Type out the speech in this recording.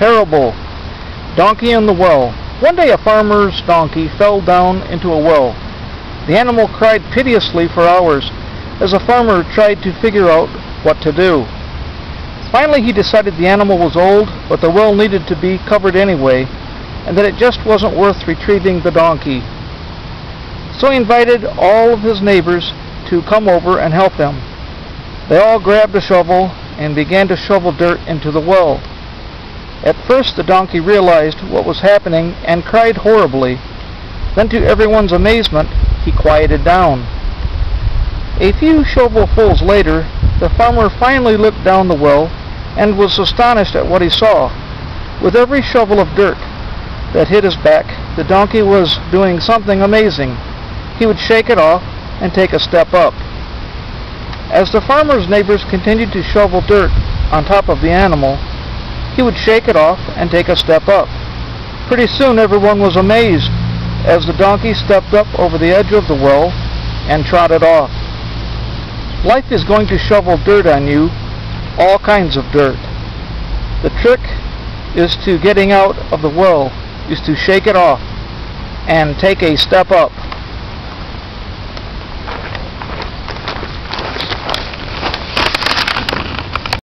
parable. Donkey in the well. One day a farmer's donkey fell down into a well. The animal cried piteously for hours as the farmer tried to figure out what to do. Finally he decided the animal was old, but the well needed to be covered anyway, and that it just wasn't worth retrieving the donkey. So he invited all of his neighbors to come over and help him. They all grabbed a shovel and began to shovel dirt into the well. At first the donkey realized what was happening and cried horribly. Then to everyone's amazement, he quieted down. A few shovelfuls later, the farmer finally looked down the well and was astonished at what he saw. With every shovel of dirt that hit his back, the donkey was doing something amazing. He would shake it off and take a step up. As the farmer's neighbors continued to shovel dirt on top of the animal, he would shake it off and take a step up. Pretty soon everyone was amazed as the donkey stepped up over the edge of the well and trotted off. Life is going to shovel dirt on you, all kinds of dirt. The trick is to getting out of the well is to shake it off and take a step up.